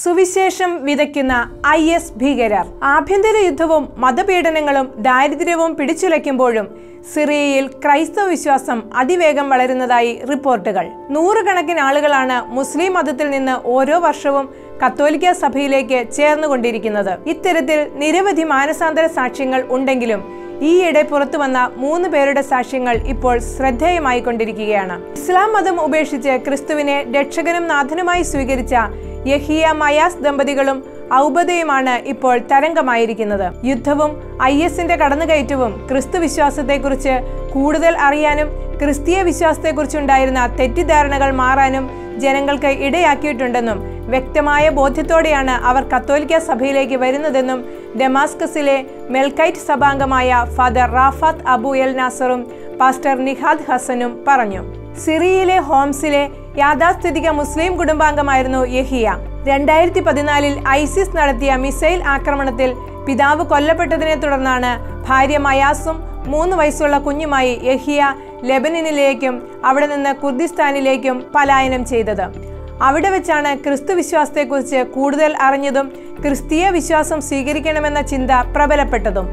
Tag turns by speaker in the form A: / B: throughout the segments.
A: സുവിശേഷം വിതയ്ക്കുന്ന I S ഭീകരർ. ആഭ്യന്തര യുദ്ധവും മതപീഡനങ്ങളും ദാരിദ്ര്യവും പിടിച്ചുലയ്ക്കുമ്പോഴും സിറിയയിൽ ക്രൈസ്തവ വിശ്വാസം അതിവേഗം വളരുന്നതായി റിപ്പോർട്ടുകൾ. നൂറുകണക്കിന് ആളുകളാണ് മുസ്ലിം മതത്തിൽ നിന്ന് ഓരോ വർഷവും കത്തോലിക്ക സഭയിലേക്ക് ചേർന്നുകൊണ്ടിരിക്കുന്നത്. ഇത്തരത്തിൽ നിരവധി മാനസാന്തര സാക്ഷ്യങ്ങൾ ഉണ്ടെങ്കിലും ഈയിടെ പുറത്തു വന്ന മൂന്ന് പേരുടെ സാക്ഷ്യങ്ങൾ ഇപ്പോൾ ശ്രദ്ധേയമായിക്കൊണ്ടിരിക്കുകയാണ്. ഇസ്ലാം മതം ഉപേക്ഷിച്ച് ക്രിസ്തുവിനെ രക്ഷകനും നാഥനുമായി സ്വീകരിച്ച യഹിയ മയാസ് ദമ്പതികളും ഔബദയുമാണ് ഇപ്പോൾ തരംഗമായിരിക്കുന്നത്. യുദ്ധവും ഐ എസിന്റെ കടന്നുകയറ്റവും ക്രിസ്തു വിശ്വാസത്തെക്കുറിച്ച് കൂടുതൽ അറിയാനും ക്രിസ്തീയ വിശ്വാസത്തെക്കുറിച്ചുണ്ടായിരുന്ന തെറ്റിദ്ധാരണകൾ മാറാനും ജനങ്ങൾക്ക് ഇടയാക്കിയിട്ടുണ്ടെന്നും വ്യക്തമായ ബോധ്യത്തോടെയാണ് അവർ കത്തോലിക്ക സഭയിലേക്ക് വരുന്നതെന്നും ഡെമാസ്കസിലെ മെൽക്കൈറ്റ് സഭാംഗമായ ഫാദർ റാഫാത്ത് അബു എൽ നാസറും പാസ്റ്റർ നിഹാദ് ഹസനും പറഞ്ഞു. സിറിയയിലെ ഹോംസിലെ യാഥാസ്ഥിതിക മുസ്ലിം കുടുംബാംഗമായിരുന്നു യഹിയ. രണ്ടായിരത്തി പതിനാലിൽ ഐസിസ് നടത്തിയ മിസൈൽ ആക്രമണത്തിൽ പിതാവ് കൊല്ലപ്പെട്ടതിനെ തുടർന്നാണ് ഭാര്യ മയാസും മൂന്ന് വയസ്സുള്ള കുഞ്ഞുമായി യഹിയ ലെബനനിലേക്കും അവിടെ നിന്ന് കുർദിസ്ഥാനിലേക്കും പലായനം ചെയ്തത്. അവിടെ വെച്ചാണ് ക്രിസ്തു വിശ്വാസത്തെക്കുറിച്ച് കൂടുതൽ അറിഞ്ഞതും ക്രിസ്തീയ വിശ്വാസം സ്വീകരിക്കണമെന്ന ചിന്ത പ്രബലപ്പെട്ടതും.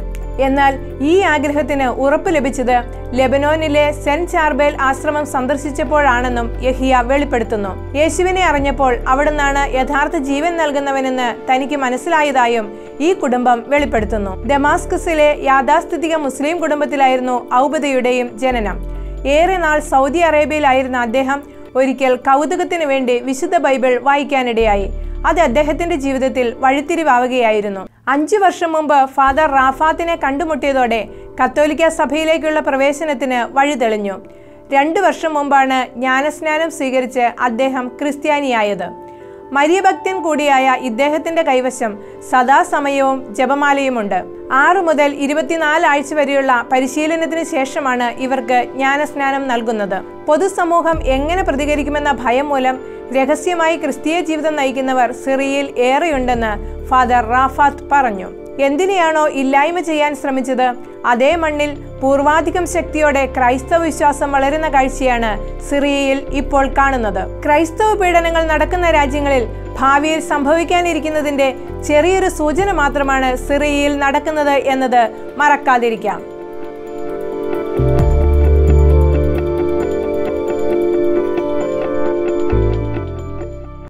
A: എന്നാൽ ഈ ആഗ്രഹത്തിന് ഉറപ്പ് ലഭിച്ചത് ലെബനോനിലെ സെന്റ് ചാർബേൽ ആശ്രമം സന്ദർശിച്ചപ്പോഴാണെന്നും യഹിയ വെളിപ്പെടുത്തുന്നു. യേശുവിനെ അറിഞ്ഞപ്പോൾ അവിടുന്നാണ് യഥാർത്ഥ ജീവൻ നൽകുന്നവനെന്ന് തനിക്ക് മനസ്സിലായതായും ഈ കുടുംബം വെളിപ്പെടുത്തുന്നു. ഡെമാസ്കസിലെ യാഥാസ്ഥിതിക മുസ്ലിം കുടുംബത്തിലായിരുന്നു ഔബദയുടെയും ജനനം. ഏറെ നാൾ സൗദി അറേബ്യയിലായിരുന്ന അദ്ദേഹം ഒരിക്കൽ കൗതുകത്തിന് വേണ്ടി വിശുദ്ധ ബൈബിൾ വായിക്കാനിടയായി. അത് അദ്ദേഹത്തിന്റെ ജീവിതത്തിൽ വഴിത്തിരിവാവുകയായിരുന്നു. അഞ്ചു വർഷം മുമ്പ് ഫാദർ റാഫാത്തിനെ കണ്ടുമുട്ടിയതോടെ കത്തോലിക്ക സഭയിലേക്കുള്ള പ്രവേശനത്തിന് വഴി തെളിഞ്ഞു. രണ്ടു വർഷം മുമ്പാണ് ജ്ഞാനസ്നാനം സ്വീകരിച്ച് അദ്ദേഹം ക്രിസ്ത്യാനിയായത്. മര്യഭക്തൻ കൂടിയായ ഇദ്ദേഹത്തിന്റെ കൈവശം സദാസമയവും ജപമാലയുമുണ്ട്. ആറ് മുതൽ ഇരുപത്തിനാല് ആഴ്ച വരെയുള്ള പരിശീലനത്തിന് ശേഷമാണ് ഇവർക്ക് ജ്ഞാനസ്നാനം നൽകുന്നത്. പൊതുസമൂഹം എങ്ങനെ പ്രതികരിക്കുമെന്ന ഭയം മൂലം രഹസ്യമായി ക്രിസ്തീയ ജീവിതം നയിക്കുന്നവർ സിറിയയിൽ ഏറെയുണ്ടെന്ന് ഫാദർ റാഫാത്ത് പറഞ്ഞു. എന്തിനെയാണോ ഇല്ലായ്മ ചെയ്യാൻ ശ്രമിച്ചത്? അതേ മണ്ണിൽ പൂർവാധികം ശക്തിയോടെ ക്രൈസ്തവ വിശ്വാസം വളരുന്ന കാഴ്ചയാണ് സിറിയയിൽ ഇപ്പോൾ കാണുന്നത്. ക്രൈസ്തവ പീഡനങ്ങൾ നടക്കുന്ന രാജ്യങ്ങളിൽ ഭാവിയിൽ സംഭവിക്കാനിരിക്കുന്നതിന്റെ ചെറിയൊരു സൂചന മാത്രമാണ് സിറിയയിൽ നടക്കുന്നത് എന്നത് മറക്കാതിരിക്കാം.